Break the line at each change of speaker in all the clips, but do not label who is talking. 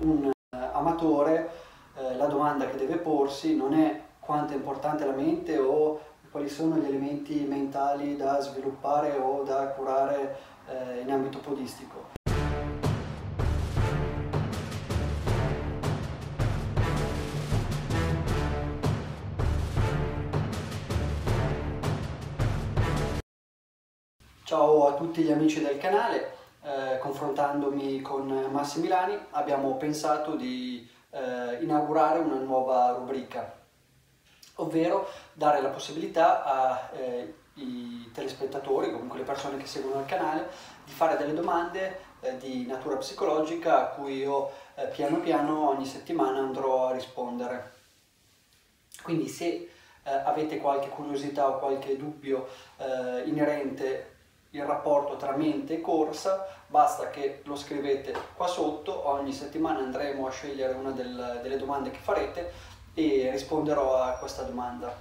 un uh, amatore uh, la domanda che deve porsi non è quanto è importante la mente o quali sono gli elementi mentali da sviluppare o da curare uh, in ambito podistico. Ciao a tutti gli amici del canale, eh, confrontandomi con Massimilani abbiamo pensato di eh, inaugurare una nuova rubrica, ovvero dare la possibilità ai eh, telespettatori, comunque le persone che seguono il canale, di fare delle domande eh, di natura psicologica a cui io eh, piano piano ogni settimana andrò a rispondere. Quindi se avete qualche curiosità o qualche dubbio inerente il rapporto tra mente e corsa, basta che lo scrivete qua sotto, ogni settimana andremo a scegliere una del, delle domande che farete e risponderò a questa domanda.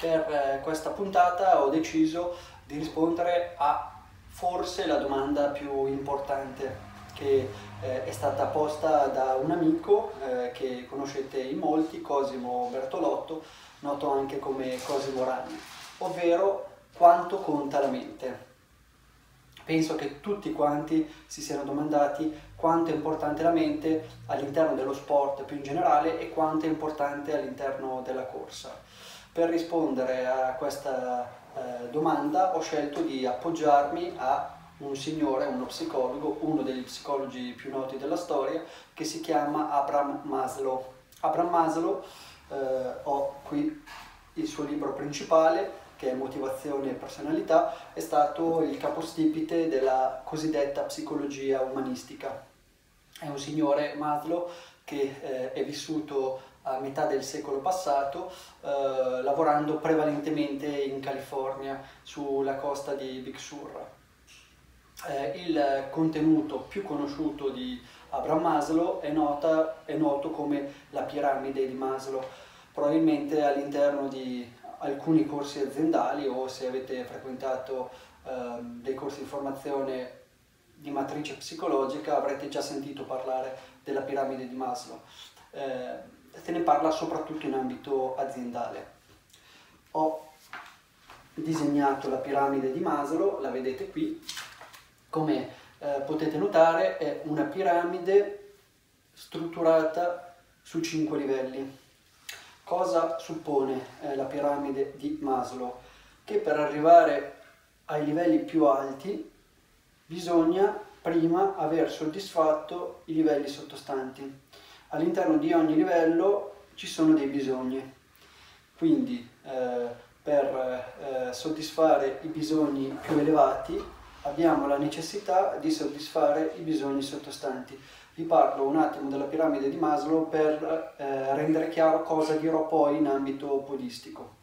Per eh, questa puntata ho deciso di rispondere a forse la domanda più importante che eh, è stata posta da un amico eh, che conoscete in molti, Cosimo Bertolotto, noto anche come Cosimo Ragni, ovvero quanto conta la mente. Penso che tutti quanti si siano domandati quanto è importante la mente all'interno dello sport più in generale e quanto è importante all'interno della corsa. Per rispondere a questa eh, domanda ho scelto di appoggiarmi a un signore, uno psicologo, uno degli psicologi più noti della storia, che si chiama Abraham Maslow. Abraham Maslow, eh, ho qui il suo libro principale, che è motivazione e personalità, è stato il capostipite della cosiddetta psicologia umanistica. È un signore Maslow che eh, è vissuto a metà del secolo passato eh, lavorando prevalentemente in California sulla costa di Big Sur. Eh, il contenuto più conosciuto di Abraham Maslow è, nota, è noto come la piramide di Maslow, probabilmente all'interno di alcuni corsi aziendali o se avete frequentato eh, dei corsi di formazione di matrice psicologica avrete già sentito parlare della piramide di Maslow. Eh, se ne parla soprattutto in ambito aziendale. Ho disegnato la piramide di Maslow, la vedete qui, come eh, potete notare è una piramide strutturata su cinque livelli. Cosa suppone eh, la piramide di Maslow? Che per arrivare ai livelli più alti bisogna prima aver soddisfatto i livelli sottostanti. All'interno di ogni livello ci sono dei bisogni, quindi eh, per eh, soddisfare i bisogni più elevati abbiamo la necessità di soddisfare i bisogni sottostanti vi parlo un attimo della piramide di Maslow per eh, rendere chiaro cosa dirò poi in ambito podistico.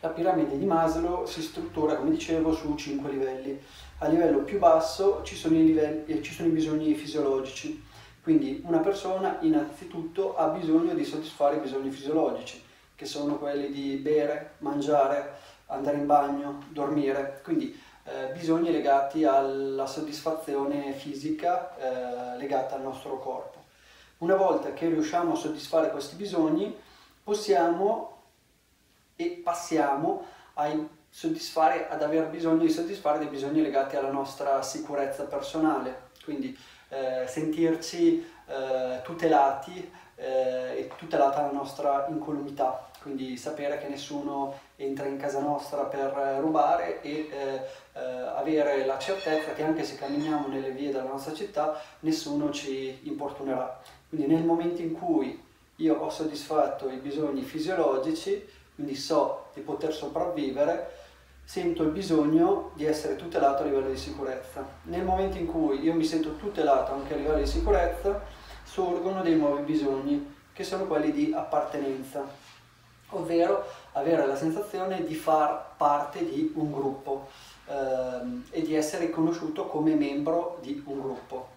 La piramide di Maslow si struttura, come dicevo, su cinque livelli. A livello più basso ci sono i, livelli, eh, ci sono i bisogni fisiologici, quindi una persona innanzitutto ha bisogno di soddisfare i bisogni fisiologici, che sono quelli di bere, mangiare, andare in bagno, dormire. Quindi eh, bisogni legati alla soddisfazione fisica eh, legata al nostro corpo. Una volta che riusciamo a soddisfare questi bisogni, possiamo e passiamo a soddisfare, ad aver bisogno di soddisfare dei bisogni legati alla nostra sicurezza personale, quindi eh, sentirci eh, tutelati eh, e tutelata la nostra incolumità, quindi sapere che nessuno entra in casa nostra per rubare e eh, eh, avere la certezza che anche se camminiamo nelle vie della nostra città nessuno ci importunerà. Quindi nel momento in cui io ho soddisfatto i bisogni fisiologici, quindi so di poter sopravvivere, sento il bisogno di essere tutelato a livello di sicurezza. Nel momento in cui io mi sento tutelato anche a livello di sicurezza, sorgono dei nuovi bisogni, che sono quelli di appartenenza, ovvero avere la sensazione di far parte di un gruppo ehm, e di essere riconosciuto come membro di un gruppo.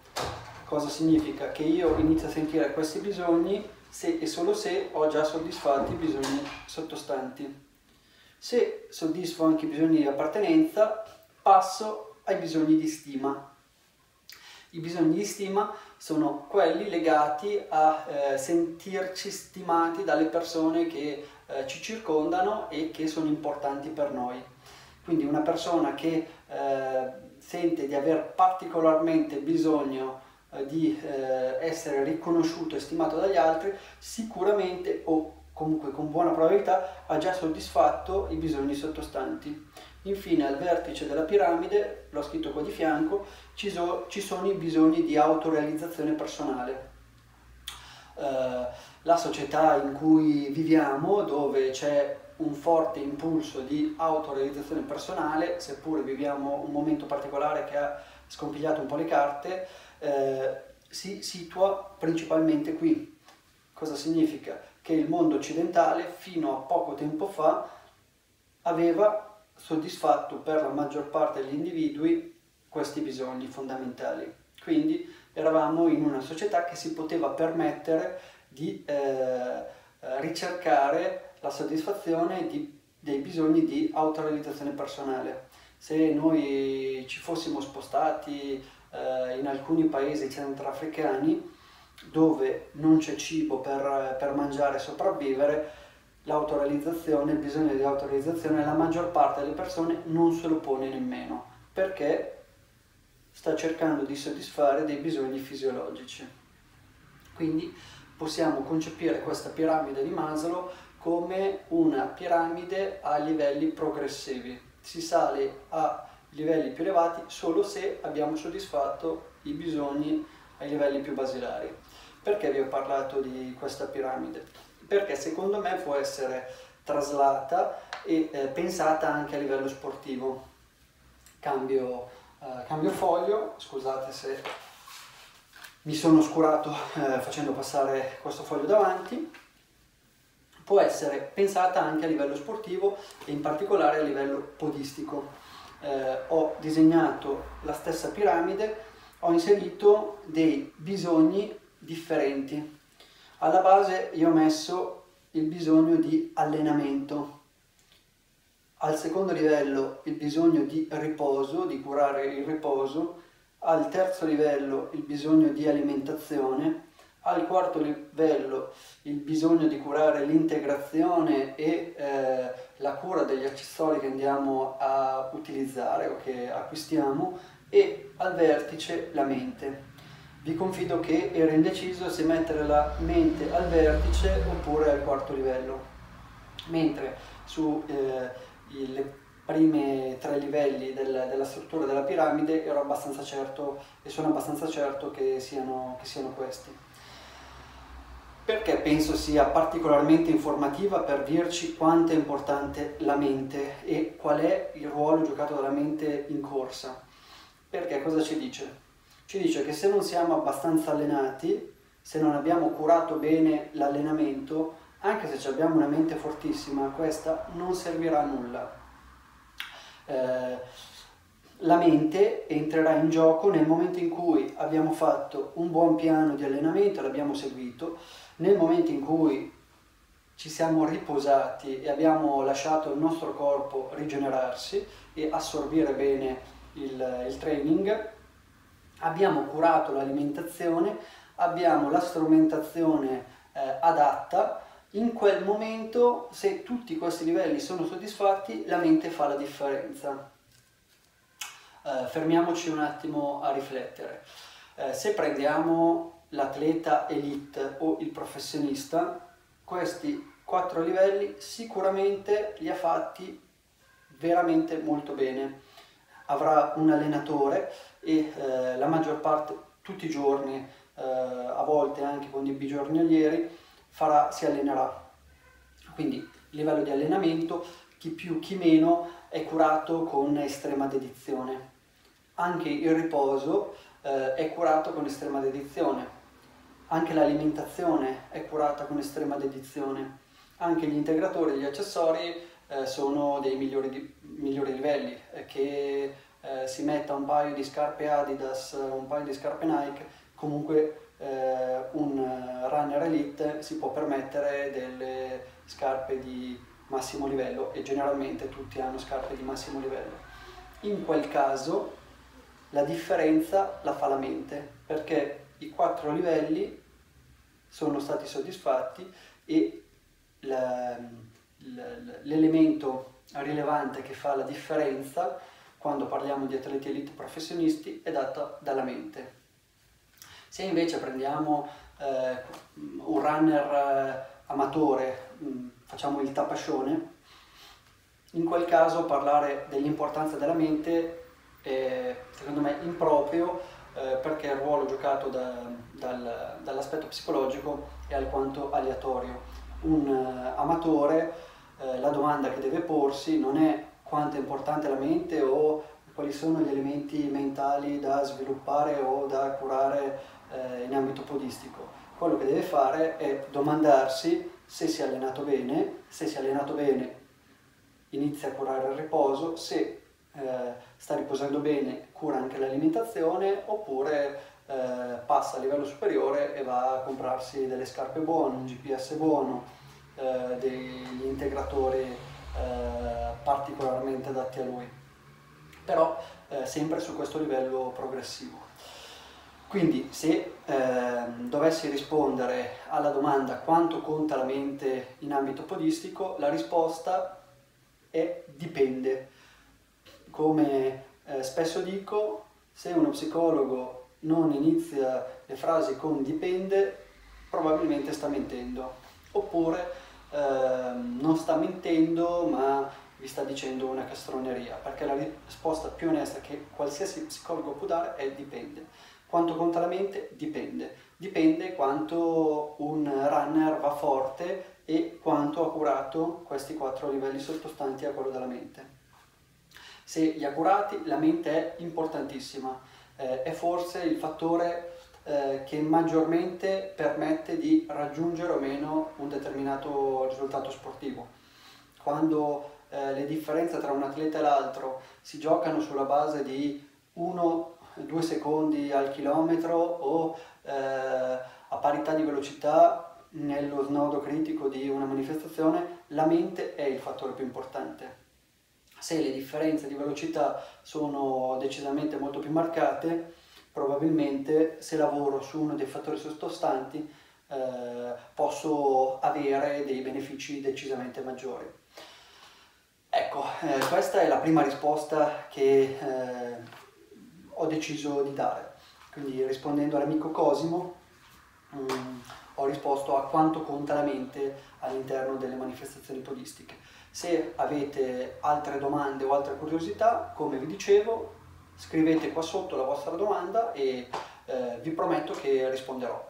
Cosa significa? Che io inizio a sentire questi bisogni se e solo se ho già soddisfatto i bisogni sottostanti. Se soddisfo anche i bisogni di appartenenza, passo ai bisogni di stima. I bisogni di stima sono quelli legati a eh, sentirci stimati dalle persone che eh, ci circondano e che sono importanti per noi. Quindi una persona che eh, sente di aver particolarmente bisogno eh, di eh, essere riconosciuto e stimato dagli altri, sicuramente o comunque con buona probabilità ha già soddisfatto i bisogni sottostanti. Infine al vertice della piramide, l'ho scritto qua di fianco, ci, so, ci sono i bisogni di autorealizzazione personale. Uh, la società in cui viviamo, dove c'è un forte impulso di autorealizzazione personale, seppure viviamo un momento particolare che ha scompigliato un po' le carte, eh, si situa principalmente qui. Cosa significa? Che il mondo occidentale fino a poco tempo fa aveva soddisfatto per la maggior parte degli individui questi bisogni fondamentali. Quindi eravamo in una società che si poteva permettere di eh, eh, ricercare la soddisfazione di, dei bisogni di autorealizzazione personale. Se noi ci fossimo spostati eh, in alcuni paesi centroafricani dove non c'è cibo per, per mangiare e sopravvivere, l'autorealizzazione, il bisogno di autorealizzazione, la maggior parte delle persone non se lo pone nemmeno, perché sta cercando di soddisfare dei bisogni fisiologici. Quindi possiamo concepire questa piramide di Maslow come una piramide a livelli progressivi. Si sale a livelli più elevati solo se abbiamo soddisfatto i bisogni ai livelli più basilari. Perché vi ho parlato di questa piramide? Perché secondo me può essere traslata e eh, pensata anche a livello sportivo. Cambio, eh, cambio foglio, scusate se mi sono oscurato eh, facendo passare questo foglio davanti. Può essere pensata anche a livello sportivo e in particolare a livello podistico. Eh, ho disegnato la stessa piramide, ho inserito dei bisogni differenti. Alla base io ho messo il bisogno di allenamento, al secondo livello il bisogno di riposo, di curare il riposo, al terzo livello il bisogno di alimentazione, al quarto livello il bisogno di curare l'integrazione e eh, la cura degli accessori che andiamo a utilizzare o che acquistiamo. E al vertice la mente. Vi confido che ero indeciso se mettere la mente al vertice oppure al quarto livello, mentre su eh, primi tre livelli del, della struttura della piramide ero abbastanza certo e sono abbastanza certo che siano, che siano questi. Perché penso sia particolarmente informativa per dirci quanto è importante la mente e qual è il ruolo giocato dalla mente in corsa. Perché cosa ci dice? ci dice che se non siamo abbastanza allenati, se non abbiamo curato bene l'allenamento, anche se abbiamo una mente fortissima, questa non servirà a nulla. Eh, la mente entrerà in gioco nel momento in cui abbiamo fatto un buon piano di allenamento, l'abbiamo seguito, nel momento in cui ci siamo riposati e abbiamo lasciato il nostro corpo rigenerarsi e assorbire bene il, il training, abbiamo curato l'alimentazione, abbiamo la strumentazione eh, adatta, in quel momento se tutti questi livelli sono soddisfatti la mente fa la differenza. Eh, fermiamoci un attimo a riflettere. Eh, se prendiamo l'atleta elite o il professionista, questi quattro livelli sicuramente li ha fatti veramente molto bene. Avrà un allenatore e eh, la maggior parte, tutti i giorni, eh, a volte anche con dei bigiornalieri, farà, si allenerà. Quindi livello di allenamento, chi più chi meno, è curato con estrema dedizione. Anche il riposo eh, è curato con estrema dedizione. Anche l'alimentazione è curata con estrema dedizione. Anche gli integratori, gli accessori eh, sono dei migliori, di, migliori livelli eh, che si metta un paio di scarpe Adidas, un paio di scarpe Nike, comunque eh, un runner elite si può permettere delle scarpe di massimo livello e generalmente tutti hanno scarpe di massimo livello. In quel caso la differenza la fa la mente, perché i quattro livelli sono stati soddisfatti e l'elemento rilevante che fa la differenza quando parliamo di atleti elite professionisti è dato dalla mente. Se invece prendiamo eh, un runner eh, amatore, mh, mm, facciamo il tapascione, in quel caso parlare dell'importanza della mente è secondo me improprio eh, perché il ruolo giocato da, dal, dall'aspetto psicologico è alquanto aleatorio. Un uh, amatore, uh, la domanda che deve porsi non è quanto è importante la mente o quali sono gli elementi mentali da sviluppare o da curare uh, in ambito podistico. Quello che deve fare è domandarsi se si è allenato bene, se si è allenato bene inizia a curare il riposo, se eh, sta riposando bene, cura anche l'alimentazione, oppure eh, passa a livello superiore e va a comprarsi delle scarpe buone, un GPS buono, eh, degli integratori eh, particolarmente adatti a lui. Però eh, sempre su questo livello progressivo. Quindi se eh, dovessi rispondere alla domanda quanto conta la mente in ambito podistico, la risposta è dipende come eh, spesso dico, se uno psicologo non inizia le frasi con dipende, probabilmente sta mentendo. Oppure eh, non sta mentendo, ma vi sta dicendo una castroneria, perché la risposta più onesta che qualsiasi psicologo può dare è dipende. Quanto conta la mente? Dipende. Dipende quanto un runner va forte e quanto ha curato questi quattro livelli sottostanti a quello della mente. Se li ha curati, la mente è importantissima, eh, è forse il fattore eh, che maggiormente permette di raggiungere o meno un determinato risultato sportivo. Quando eh, le differenze tra un atleta e l'altro si giocano sulla base di 1-2 secondi al chilometro o eh, a parità di velocità nello snodo critico di una manifestazione, la mente è il fattore più importante se le differenze di velocità sono decisamente molto più marcate, probabilmente se lavoro su uno dei fattori sottostanti eh, posso avere dei benefici decisamente maggiori. Ecco, eh, questa è la prima risposta che eh, ho deciso di dare. Quindi rispondendo all'amico Cosimo, mm, ho risposto a quanto conta la mente all'interno delle manifestazioni podistiche. Se avete altre domande o altre curiosità, come vi dicevo, scrivete qua sotto la vostra domanda e eh, vi prometto che risponderò.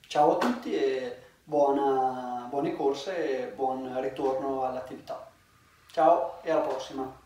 Ciao a tutti e buona, buone corse e buon ritorno all'attività. Ciao e alla prossima!